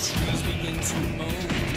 Trees begin to move.